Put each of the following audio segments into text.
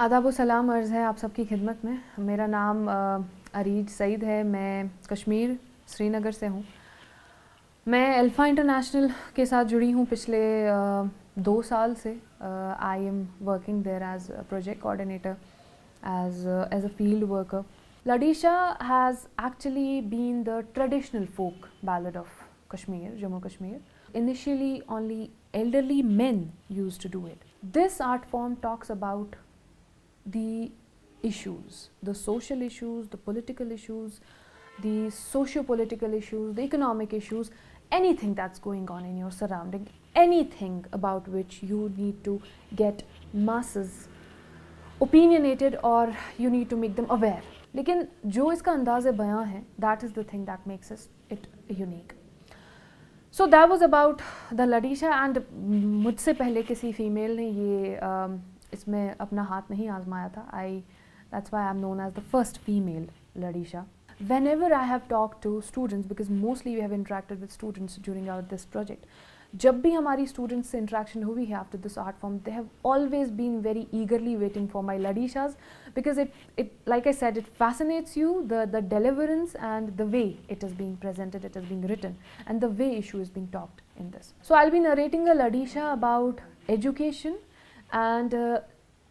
आदाब सलाम अर्ज़ है आप सबकी खिदमत में। मेरा नाम अरीज सईद है। मैं कश्मीर, श्रीनगर से हूँ। मैं अल्फ़ा इंटरनेशनल के साथ जुड़ी हूँ पिछले दो साल से। I am working there as project coordinator as as a field worker Ladishah has actually been the traditional folk ballad of Kashmir Jammu Kashmir initially only elderly man use to do it this art form talks about the issues, the social issues, the political issues, the socio-political issues, the economic issues, anything that's going on in your surrounding, anything about which you need to get masses opinionated or you need to make them aware. लेकिन जो इसका अंदाज़ बयां है that is the thing that makes it unique so that was about the Ladishah and मुझसे पहले किसी female ने ये uh, इसमें अपना हाथ नहीं आजमाया था। I that's why I am known as the first female Ladishah whenever I have talk to students because mostly we have interacted with students during our this project जब भी हमारी स्टूडेंट्स से इंट्रैक्शन हुई है after this art form they have always been very eagerly waiting for my Ladishahs because it it like I said it fascinates you the the deliverance and the way it is being presented it is being written and the way issue is being talked in this so I be narrating a Ladishah about education and uh,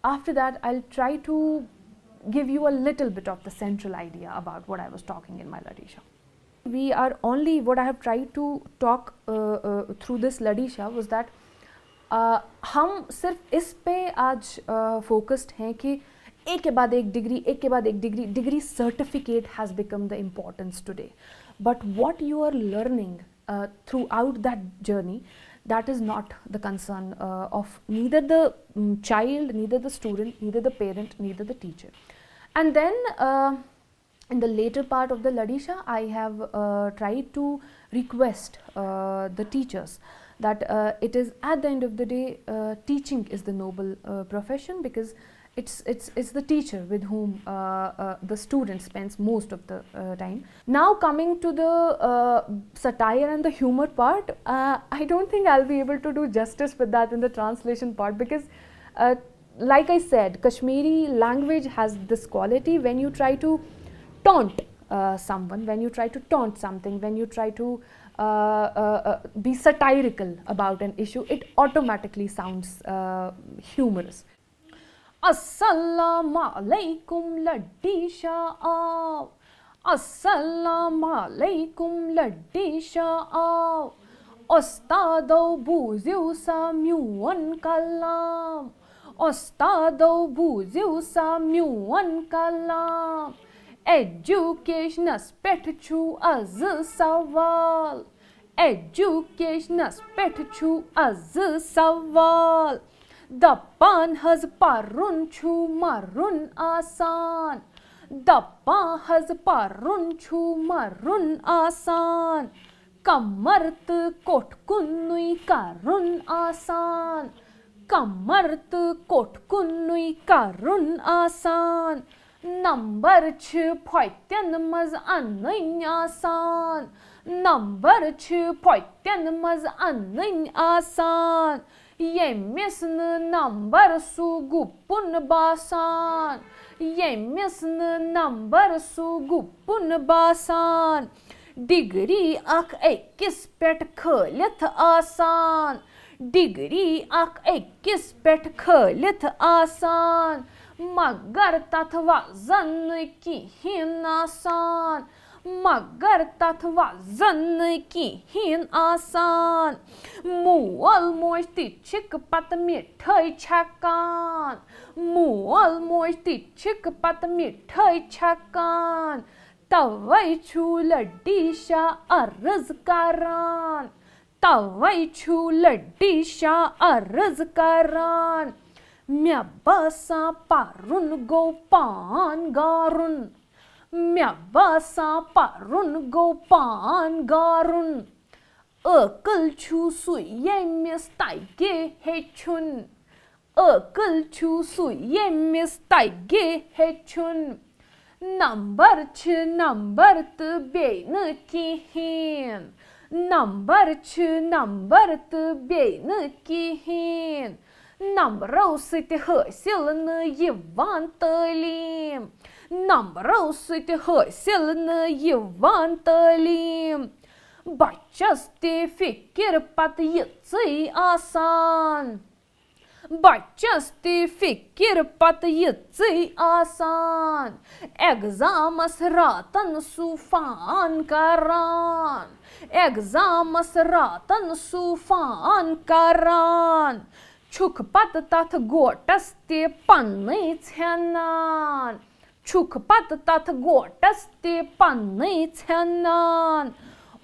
after that I'll try to give you a little bit of the central idea about what I was talking in my Ladishah. We are only, what I have tried to talk uh, uh, through this Ladishah was that हम सिर्फ इस पे आज focused हैं कि एक के बाद एक डिग्री एक के बाद एक degree degree certificate has become the importance today but what you are learning throughout that journey that is not the concern uh, of neither the um, child, neither the student, neither the parent, neither the teacher. And then uh, in the later part of the Ladishah, I have uh, tried to request uh, the teachers that uh, it is at the end of the day, uh, teaching is the noble profession because it's it's it's the teacher with whom uh, uh, the student spends most of the uh, time. Now coming to the uh, satire and the humor part uh, i don't think i'll be able to do justice with that in the translation part because uh, like i said kashmiri language has this quality when you try to taunt someone when you try to taunt something when you try to Uh, uh, uh, be satirical about an issue it automatically sounds humorous Assalamu alaikum ladisha aao. Assalamu alaikum ladisha aao. Ostado buziu samyuan kalam. Ostado buziu samyuan kalam. اٮ۪جوکیشنَس پٮ۪ٹھ چھُ آزٕ سوال اٮ۪جوکیشنَس پٮ۪ٹھ چھُ آزٕ سوال دَپان حظ پَرُن چھُ مَرُن آسان دَپان حظ پَرُن چھُ مَرُن آسان کَمَر تہٕ کوٚٹھ کُنُے کَرُن آسان کَمَر تہٕ کوٚٹھ کُنُے کَرُن آسان Number two poityanımız anlayın asan. Number two poityanımız anlayın asan. Yemesini number su gupun basan. Yemesini number su gupun basan. Digri ak ekis pet khalit asan. Digri ak ekis pet khalit asan. मगर तथ वजन की हिन आसान मगर तथ वजन की हिन आसान मोल मोज तिछक पत मिठाई छकान मोल मोज तिछक पत मिठाई छकान तवै छु लड्डीशा अर्ज करान तवै छु लड्डीशा अर्ज करान Ökıl chu su yemis taige hechun. Number ç number tı beyni kihin. Number ç number tı beyni kihin. Нам русити сіленої ванталі. Нам русити сіленої ванталі. Бачасти фікір патєцей асан. Бачасти фікір патєцей асан. Екзамас ратан суфан каран. Екзамас ратан суфан каран. Çuk patı tatı gortas te panıç henan. Çuk patı tatı gortas te panıç henan.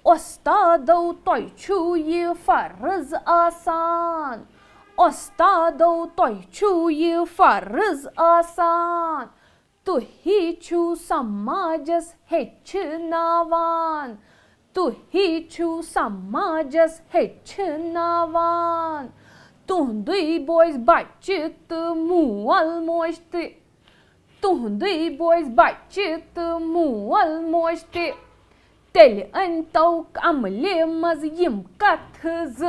Osta dău toi ciui farâz asan. Osta dău toi ciui farâz asan. Tu hiçu samajas heç navan. Tu hiçu samajas heç navan. Tuhndu-i boys bai chit mual moște. Tuhndu-i boys bai chit mual moște. Tele în tau am le maz yim cat hz.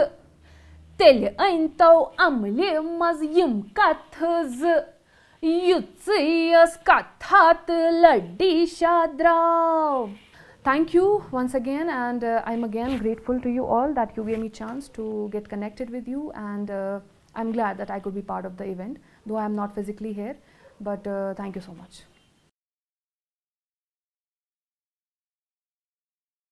Tele în am le maz yim cat hz. Yuți scat hat lădișa drav. Thank you once again and uh, I'm again grateful to you all that you gave me chance to get connected with you and uh, I'm glad that I could be part of the event though I'm not physically here but uh, thank you so much.